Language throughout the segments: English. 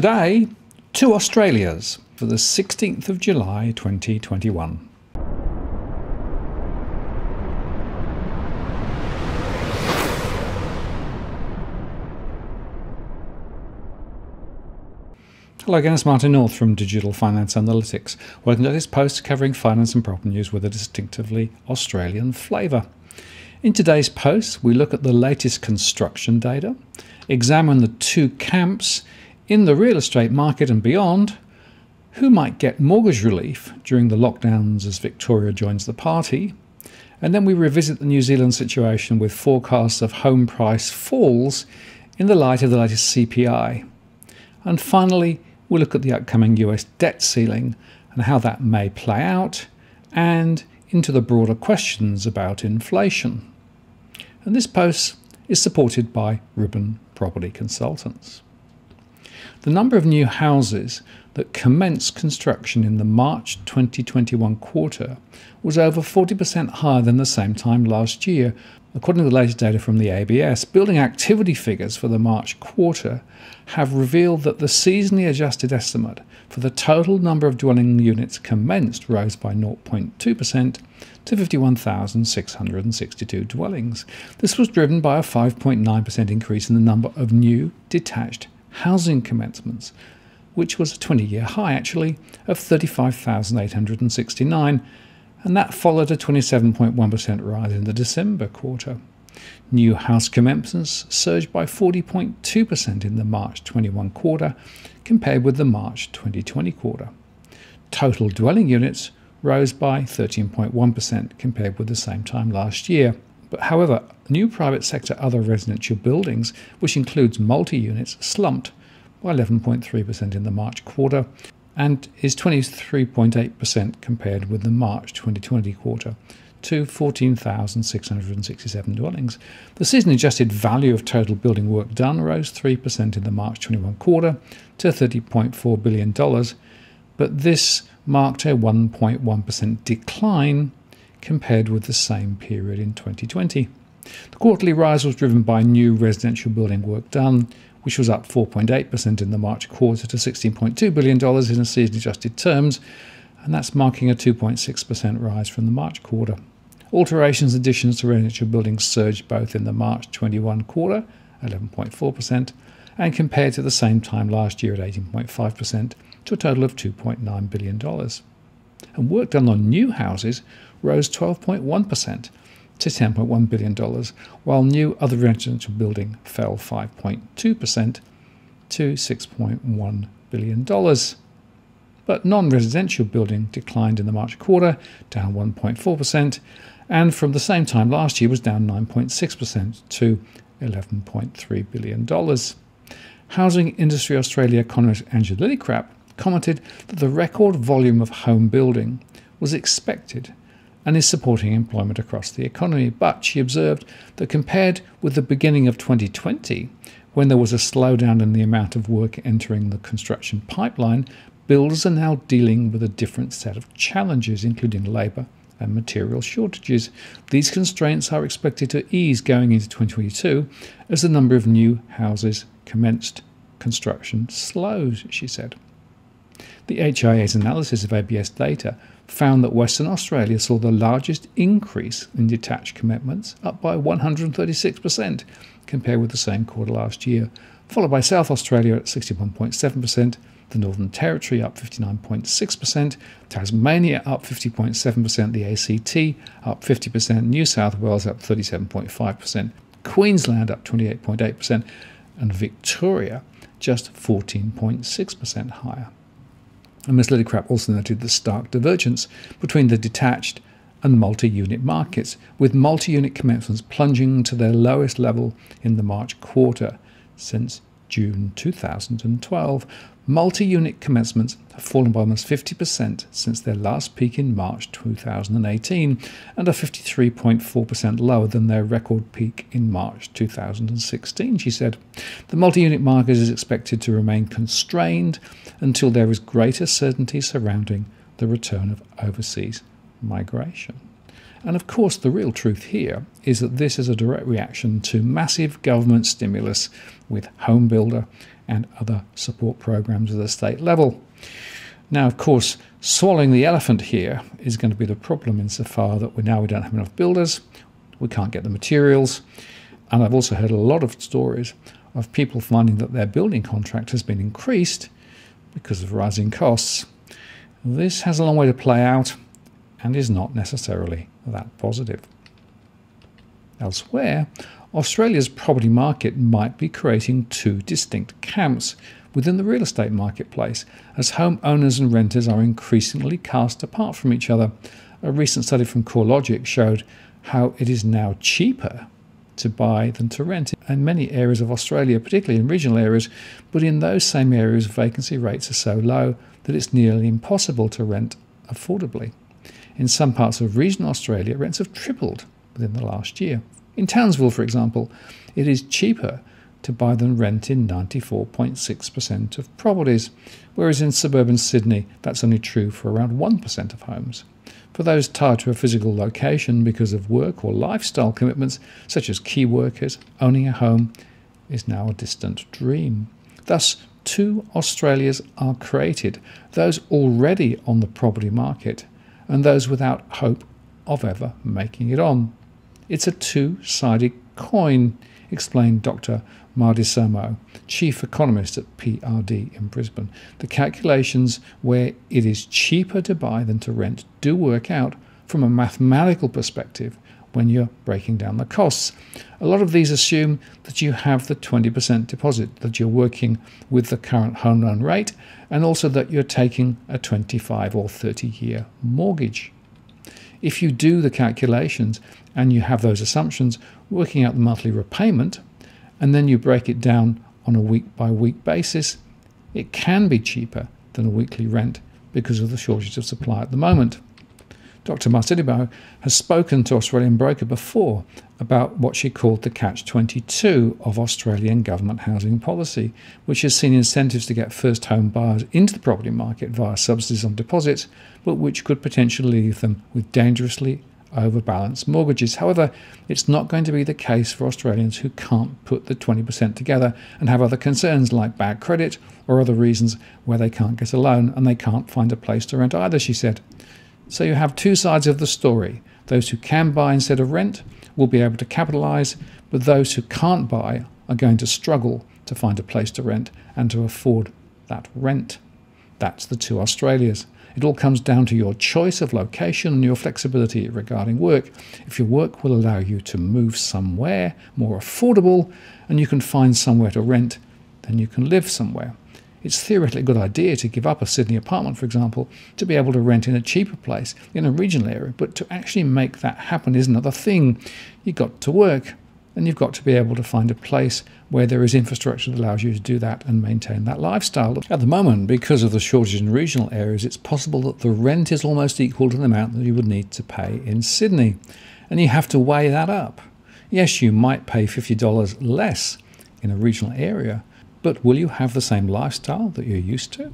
Today, two Australias for the 16th of July 2021. Hello again, it's Martin North from Digital Finance Analytics. Welcome to this post covering finance and property news with a distinctively Australian flavour. In today's post, we look at the latest construction data, examine the two camps in the real estate market and beyond, who might get mortgage relief during the lockdowns as Victoria joins the party, and then we revisit the New Zealand situation with forecasts of home price falls in the light of the latest CPI. And finally, We'll look at the upcoming US debt ceiling and how that may play out, and into the broader questions about inflation. And this post is supported by Ribbon Property Consultants. The number of new houses that commenced construction in the March 2021 quarter was over 40% higher than the same time last year, According to the latest data from the ABS, building activity figures for the March quarter have revealed that the seasonally adjusted estimate for the total number of dwelling units commenced rose by 0.2% to 51,662 dwellings. This was driven by a 5.9% increase in the number of new detached housing commencements, which was a 20 year high actually of 35,869 and that followed a 27.1% rise in the December quarter. New house commencements surged by 40.2% in the March 21 quarter compared with the March 2020 quarter. Total dwelling units rose by 13.1% compared with the same time last year. But however, new private sector other residential buildings, which includes multi units, slumped by 11.3% in the March quarter and is 23.8% compared with the March 2020 quarter to 14,667 dwellings. The season adjusted value of total building work done rose 3% in the March 21 quarter to $30.4 billion, but this marked a 1.1% decline compared with the same period in 2020. The quarterly rise was driven by new residential building work done, which was up 4.8% in the March quarter to $16.2 billion in season adjusted terms, and that's marking a 2.6% rise from the March quarter. Alterations and additions to residential buildings surged both in the March 21 quarter, 11.4%, and compared to the same time last year at 18.5%, to a total of $2.9 billion. And work done on new houses rose 12.1% to $10.1 billion, while new other residential building fell 5.2% to $6.1 billion. But non residential building declined in the March quarter, down 1.4%, and from the same time last year was down 9.6% to $11.3 billion. Housing Industry Australia economist Angela Lillicrapp commented that the record volume of home building was expected and is supporting employment across the economy. But she observed that compared with the beginning of 2020, when there was a slowdown in the amount of work entering the construction pipeline, builders are now dealing with a different set of challenges, including labour and material shortages. These constraints are expected to ease going into 2022 as the number of new houses commenced construction slows, she said. The HIA's analysis of ABS data found that Western Australia saw the largest increase in detached commitments, up by 136% compared with the same quarter last year, followed by South Australia at 61.7%, the Northern Territory up 59.6%, Tasmania up 50.7%, the ACT up 50%, New South Wales up 37.5%, Queensland up 28.8%, and Victoria just 14.6% higher. And Ms. Lillicrapp also noted the stark divergence between the detached and multi unit markets, with multi unit commencements plunging to their lowest level in the March quarter since June 2012. Multi unit commencements have fallen by almost 50% since their last peak in March 2018 and are 53.4% lower than their record peak in March 2016, she said. The multi unit market is expected to remain constrained until there is greater certainty surrounding the return of overseas migration. And of course, the real truth here is that this is a direct reaction to massive government stimulus with home builder and other support programs at the state level. Now, of course, swallowing the elephant here is going to be the problem insofar that we now we don't have enough builders, we can't get the materials, and I've also heard a lot of stories of people finding that their building contract has been increased because of rising costs. This has a long way to play out and is not necessarily that positive. Elsewhere, Australia's property market might be creating two distinct camps within the real estate marketplace as home owners and renters are increasingly cast apart from each other. A recent study from CoreLogic showed how it is now cheaper to buy than to rent in many areas of Australia, particularly in regional areas, but in those same areas, vacancy rates are so low that it's nearly impossible to rent affordably. In some parts of regional Australia, rents have tripled within the last year. In Townsville, for example, it is cheaper to buy than rent in 94.6% of properties, whereas in suburban Sydney, that's only true for around 1% of homes. For those tied to a physical location because of work or lifestyle commitments, such as key workers, owning a home is now a distant dream. Thus, two Australias are created those already on the property market and those without hope of ever making it on. It's a two sided coin, explained Dr. Mardiasmo, chief economist at PRD in Brisbane. The calculations where it is cheaper to buy than to rent do work out from a mathematical perspective when you're breaking down the costs. A lot of these assume that you have the 20% deposit, that you're working with the current home loan rate, and also that you're taking a 25 or 30 year mortgage. If you do the calculations and you have those assumptions, working out the monthly repayment, and then you break it down on a week by week basis, it can be cheaper than a weekly rent because of the shortage of supply at the moment. Dr. Mardiasmo has spoken to Australian Broker before about what she called the catch 22 of Australian government housing policy, which has seen incentives to get first home buyers into the property market via subsidies on deposits, but which could potentially leave them with dangerously overbalanced mortgages. However, it's not going to be the case for Australians who can't put the 20% together and have other concerns like bad credit or other reasons where they can't get a loan and they can't find a place to rent either, she said. So you have two sides of the story. Those who can buy instead of rent will be able to capitalise, but those who can't buy are going to struggle to find a place to rent and to afford that rent. That's the two Australias. It all comes down to your choice of location and your flexibility regarding work. If your work will allow you to move somewhere more affordable and you can find somewhere to rent, then you can live somewhere. It's theoretically a good idea to give up a Sydney apartment, for example, to be able to rent in a cheaper place in a regional area, but to actually make that happen is another thing. You've got to work, and you've got to be able to find a place where there is infrastructure that allows you to do that and maintain that lifestyle. At the moment, because of the shortage in regional areas, it's possible that the rent is almost equal to the amount that you would need to pay in Sydney, and you have to weigh that up. Yes, you might pay $50 less in a regional area, but will you have the same lifestyle that you're used to?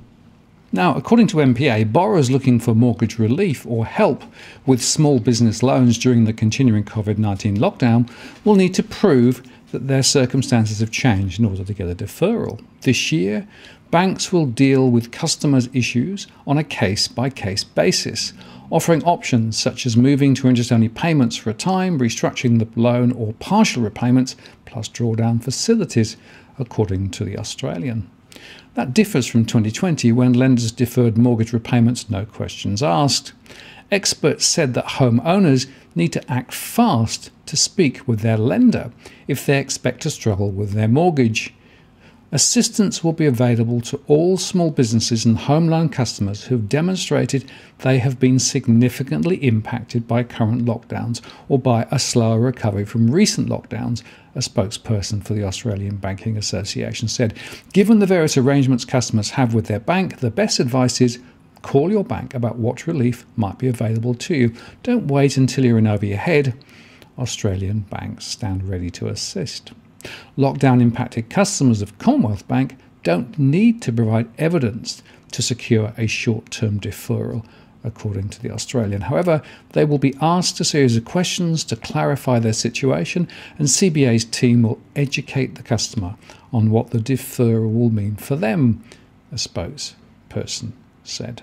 Now, according to MPA, borrowers looking for mortgage relief or help with small business loans during the continuing COVID 19 lockdown will need to prove that their circumstances have changed in order to get a deferral. This year, banks will deal with customers' issues on a case by case basis, offering options such as moving to interest only payments for a time, restructuring the loan, or partial repayments, plus drawdown facilities according to the Australian. That differs from 2020 when lenders deferred mortgage repayments, no questions asked. Experts said that homeowners need to act fast to speak with their lender if they expect to struggle with their mortgage. Assistance will be available to all small businesses and home loan customers who've demonstrated they have been significantly impacted by current lockdowns or by a slower recovery from recent lockdowns, a spokesperson for the Australian Banking Association said. Given the various arrangements customers have with their bank, the best advice is call your bank about what relief might be available to you. Don't wait until you're in over your head. Australian banks stand ready to assist. Lockdown impacted customers of Commonwealth Bank don't need to provide evidence to secure a short term deferral. according to the Australian. However, they will be asked a series of questions to clarify their situation, and CBA's team will educate the customer on what the deferral will mean for them, a spokesperson said.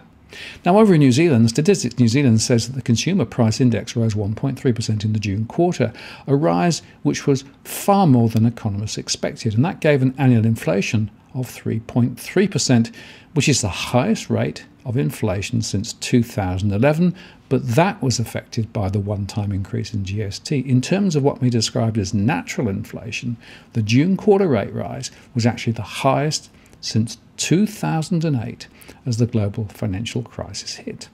Now, over in New Zealand, Statistics New Zealand says that the consumer price index rose 1.3% in the June quarter, a rise which was far more than economists expected, and that gave an annual inflation of 3.3%, which is the highest rate of inflation since 2011, but that was affected by the one time increase in GST. In terms of what we described as natural inflation, the June quarter rate rise was actually the highest since 2008 as the global financial crisis hit.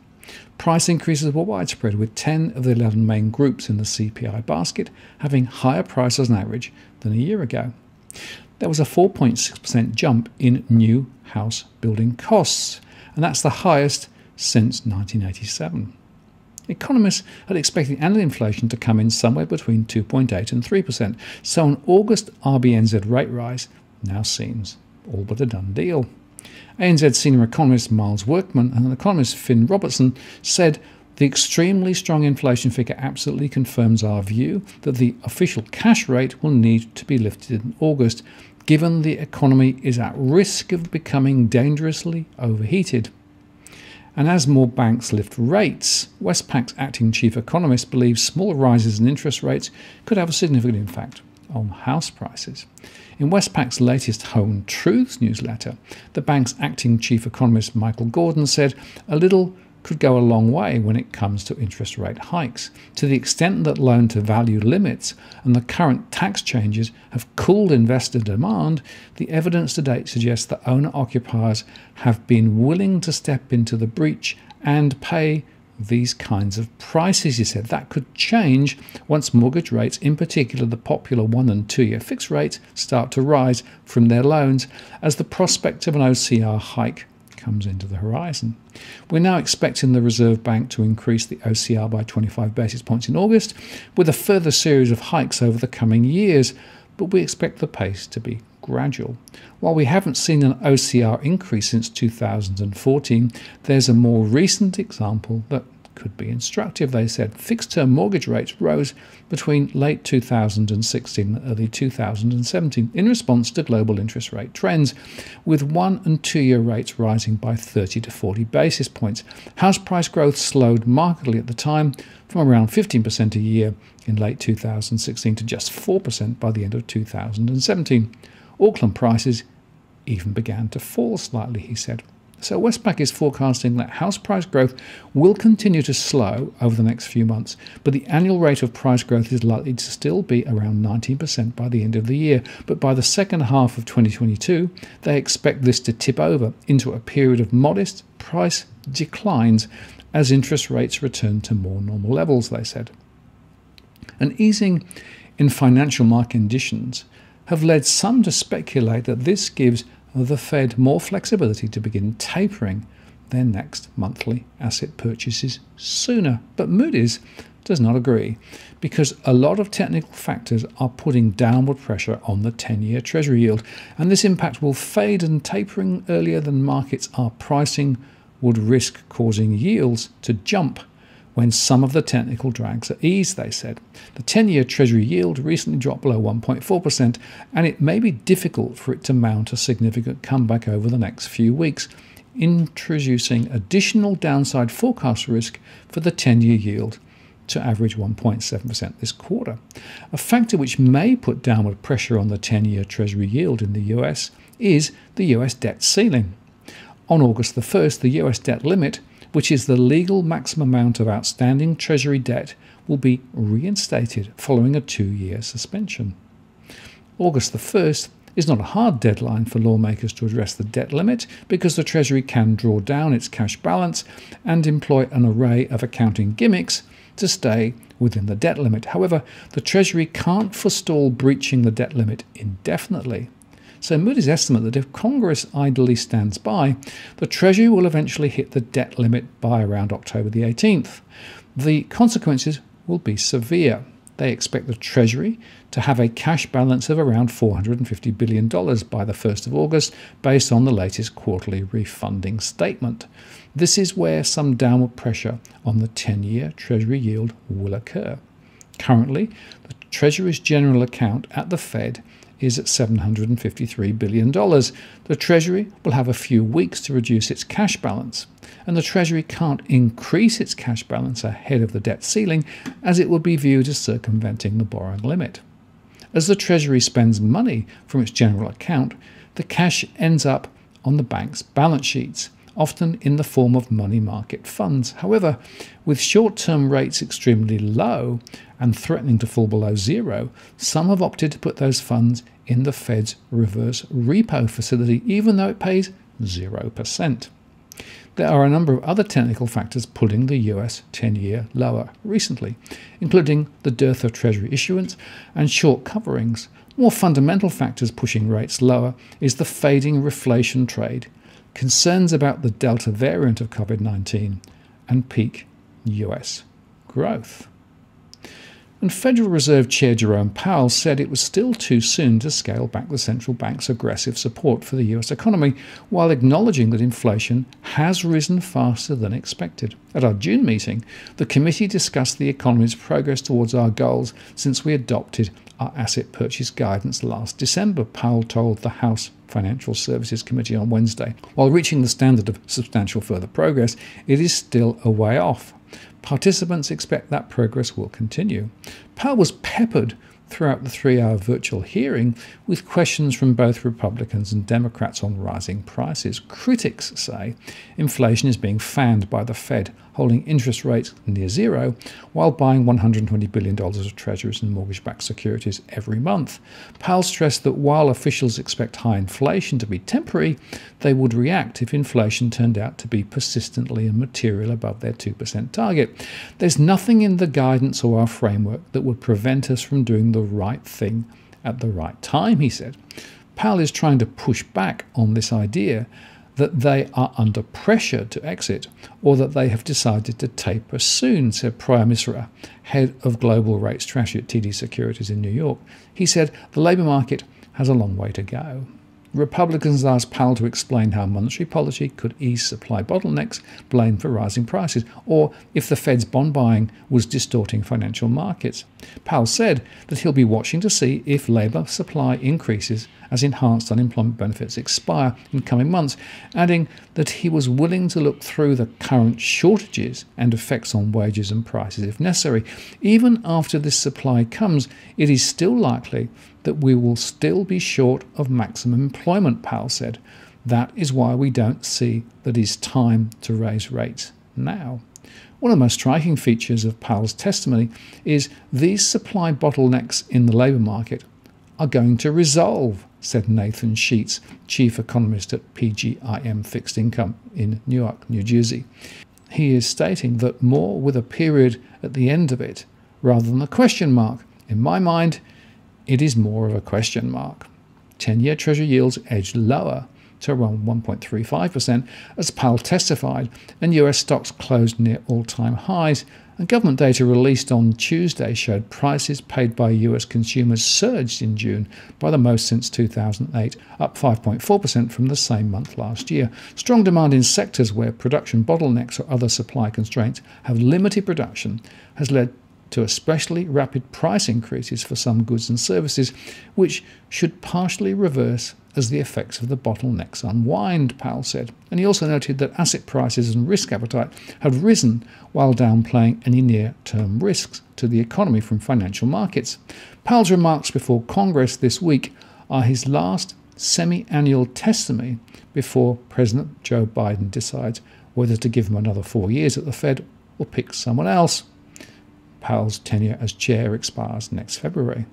Price increases were widespread, with 10 of the 11 main groups in the CPI basket having higher prices on average than a year ago. There was a 4.6% jump in new house building costs, and that's the highest since 1987. Economists had expected annual inflation to come in somewhere between 2.8 and 3%, so an August RBNZ rate rise now seems all but a done deal. ANZ senior economist Miles Workman and economist Finn Robertson said the extremely strong inflation figure absolutely confirms our view that the official cash rate will need to be lifted in August, given the economy is at risk of becoming dangerously overheated. And as more banks lift rates, Westpac's acting chief economist believes small rises in interest rates could have a significant impact on house prices. In Westpac's latest Home Truths newsletter, the bank's acting chief economist Michael Gordon said a little could go a long way when it comes to interest rate hikes, to the extent that loan to value limits and the current tax changes have cooled investor demand. The evidence to date suggests that owner occupiers have been willing to step into the breach and pay these kinds of prices, he said. That could change once mortgage rates, in particular the popular one and two year fixed rates, start to rise from their loans as the prospect of an OCR hike comes into the horizon. We're now expecting the Reserve Bank to increase the OCR by 25 basis points in August, with a further series of hikes over the coming years, but we expect the pace to be gradual. While we haven't seen an OCR increase since 2014, there's a more recent example that could be instructive, they said. Fixed term mortgage rates rose between late 2016 and early 2017 in response to global interest rate trends, with one and two year rates rising by 30 to 40 basis points. House price growth slowed markedly at the time from around 15% a year in late 2016 to just 4% by the end of 2017. Auckland prices even began to fall slightly, he said. So Westpac is forecasting that house price growth will continue to slow over the next few months, but the annual rate of price growth is likely to still be around 19% by the end of the year. But by the second half of 2022, they expect this to tip over into a period of modest price declines as interest rates return to more normal levels, they said. An easing in financial market conditions have led some to speculate that this gives the Fed more flexibility to begin tapering their next monthly asset purchases sooner. But Moody's does not agree because a lot of technical factors are putting downward pressure on the 10 year Treasury yield, and this impact will fade and tapering earlier than markets are pricing would risk causing yields to jump when some of the technical drags are eased, they said. The 10 year Treasury yield recently dropped below 1.4%, and it may be difficult for it to mount a significant comeback over the next few weeks, introducing additional downside forecast risk for the 10 year yield to average 1.7% this quarter. A factor which may put downward pressure on the 10 year Treasury yield in the US is the US debt ceiling. On August the 1st, the US debt limit which is the legal maximum amount of outstanding Treasury debt, will be reinstated following a two year suspension. August the 1st is not a hard deadline for lawmakers to address the debt limit because the Treasury can draw down its cash balance and employ an array of accounting gimmicks to stay within the debt limit. However, the Treasury can't forestall breaching the debt limit indefinitely. So Moody's estimate that if Congress idly stands by, the Treasury will eventually hit the debt limit by around October the 18th. The consequences will be severe. they expect the Treasury to have a cash balance of around $450 billion by the 1st of August, based on the latest quarterly refunding statement. This is where some downward pressure on the 10 year Treasury yield will occur. Currently, the Treasury's general account at the Fed is at $753 billion. The Treasury will have a few weeks to reduce its cash balance, and the Treasury can't increase its cash balance ahead of the debt ceiling as it would be viewed as circumventing the borrowing limit. As the Treasury spends money from its general account, the cash ends up on the bank's balance sheets, often in the form of money market funds. However, with short term rates extremely low and threatening to fall below zero, some have opted to put those funds in the Fed's reverse repo facility, even though it pays 0%. There are a number of other technical factors pulling the US 10 year lower recently, including the dearth of Treasury issuance and short coverings. More fundamental factors pushing rates lower is the fading reflation trade, concerns about the Delta variant of COVID 19, and peak US growth. And Federal Reserve Chair Jerome Powell said it was still too soon to scale back the central bank's aggressive support for the US economy, while acknowledging that inflation has risen faster than expected. At our June meeting, the committee discussed the economy's progress towards our goals since we adopted our asset purchase guidance last December, Powell told the House Financial Services Committee on Wednesday. While reaching the standard of substantial further progress, it is still a way off. Participants expect that progress will continue. Powell was peppered throughout the three hour virtual hearing with questions from both Republicans and Democrats on rising prices. Critics say inflation is being fanned by the Fed holding interest rates near zero while buying $120 billion of treasuries and mortgage backed securities every month. Powell stressed that while officials expect high inflation to be temporary, they would react if inflation turned out to be persistently and material above their 2% target. There's nothing in the guidance or our framework that would prevent us from doing the right thing at the right time, he said. Powell is trying to push back on this idea that they are under pressure to exit or that they have decided to taper soon, said Priya Misra, head of global rate strategy at TD Securities in New York. He said the labour market has a long way to go. Republicans asked Powell to explain how monetary policy could ease supply bottlenecks blamed for rising prices, or if the Fed's bond buying was distorting financial markets. Powell said that he'll be watching to see if labour supply increases as enhanced unemployment benefits expire in coming months, adding that he was willing to look through the current shortages and effects on wages and prices if necessary. Even after this supply comes, it is still likely that we will still be short of maximum employment, Powell said. That is why we don't see that it is time to raise rates now. One of the most striking features of Powell's testimony is these supply bottlenecks in the labour market are going to resolve, said Nathan Sheets, chief economist at PGIM Fixed Income in Newark, New Jersey. He is stating that more with a period at the end of it rather than a question mark. In my mind, it is more of a question mark. 10 year Treasury yields edged lower to around 1.35%, as Powell testified, and US stocks closed near all time highs. And government data released on Tuesday showed prices paid by US consumers surged in June by the most since 2008, up 5.4% from the same month last year. Strong demand in sectors where production bottlenecks or other supply constraints have limited production has led to especially rapid price increases for some goods and services, which should partially reverse as the effects of the bottlenecks unwind, Powell said. And he also noted that asset prices and risk appetite have risen while downplaying any near term risks to the economy from financial markets. Powell's remarks before Congress this week are his last semi annual testimony before President Joe Biden decides whether to give him another four years at the Fed or pick someone else. Powell's tenure as chair expires next February.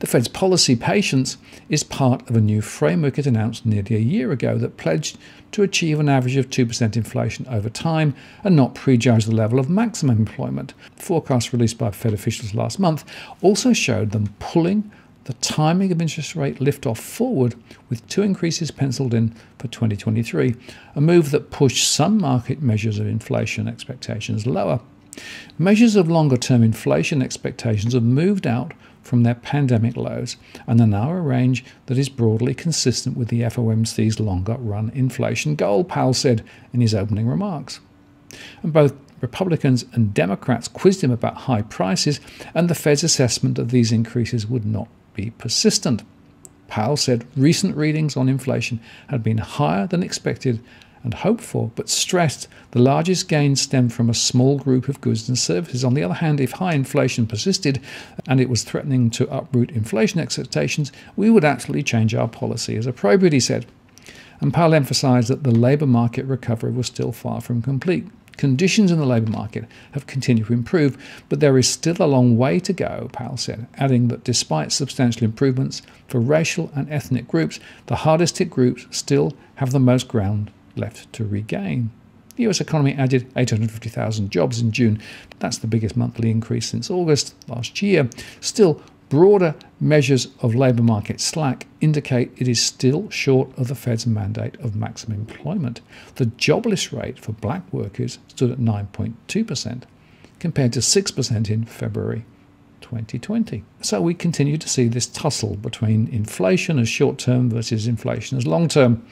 The Fed's policy patience is part of a new framework it announced nearly a year ago that pledged to achieve an average of 2% inflation over time and not prejudge the level of maximum employment. Forecasts released by Fed officials last month also showed them pulling the timing of interest rate liftoff forward with two increases penciled in for 2023, a move that pushed some market measures of inflation expectations lower. Measures of longer term inflation expectations have moved out from their pandemic lows and are now a range that is broadly consistent with the FOMC's longer run inflation goal, Powell said in his opening remarks. And both Republicans and Democrats quizzed him about high prices and the Fed's assessment that these increases would not be persistent. Powell said recent readings on inflation had been higher than expected and hoped for, but stressed the largest gains stemmed from a small group of goods and services. On the other hand, if high inflation persisted and it was threatening to uproot inflation expectations, we would actually change our policy as appropriate, he said. And Powell emphasized that the labour market recovery was still far from complete. Conditions in the labour market have continued to improve, but there is still a long way to go, Powell said, adding that despite substantial improvements for racial and ethnic groups, the hardest hit groups still have the most ground left to regain. The US economy added 850,000 jobs in June. That's the biggest monthly increase since August last year. Still, broader measures of labour market slack indicate it is still short of the Fed's mandate of maximum employment. The jobless rate for black workers stood at 9.2%, compared to 6% in February 2020. So we continue to see this tussle between inflation as short term versus inflation as long term.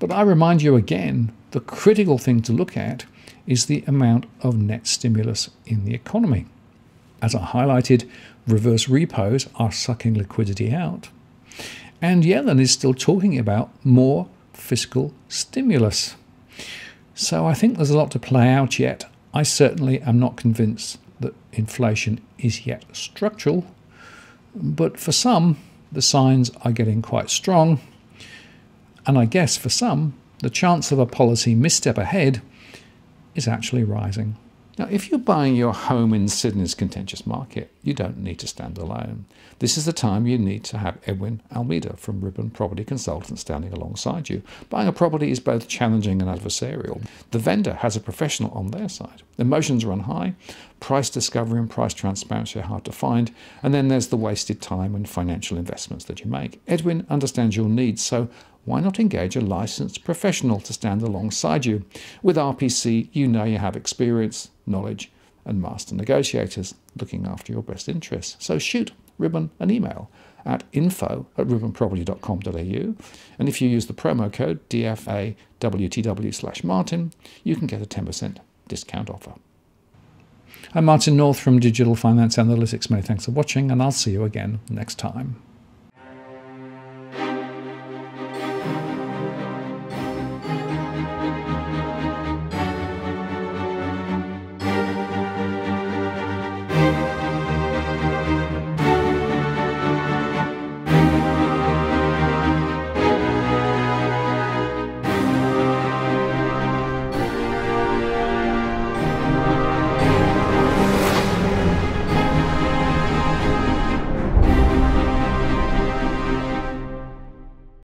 But I remind you again the critical thing to look at is the amount of net stimulus in the economy. As I highlighted, reverse repos are sucking liquidity out. And Yellen is still talking about more fiscal stimulus. So I think there's a lot to play out yet. I certainly am not convinced that inflation is yet structural, but for some, the signs are getting quite strong. And I guess for some, the chance of a policy misstep ahead is actually rising. Now, if you're buying your home in Sydney's contentious market, you don't need to stand alone. This is the time you need to have Edwin Almeida from Ribbon Property Consultants standing alongside you. Buying a property is both challenging and adversarial. The vendor has a professional on their side. Emotions run high, price discovery and price transparency are hard to find, and then there's the wasted time and financial investments that you make. Edwin understands your needs, so why not engage a licensed professional to stand alongside you? With RPC, you know you have experience, knowledge, and master negotiators looking after your best interests. So shoot Ribbon an email at info at ribbonproperty.com.au. And if you use the promo code DFAWTW slash Martin, you can get a 10% discount offer. I'm Martin North from Digital Finance Analytics. Many thanks for watching, and I'll see you again next time.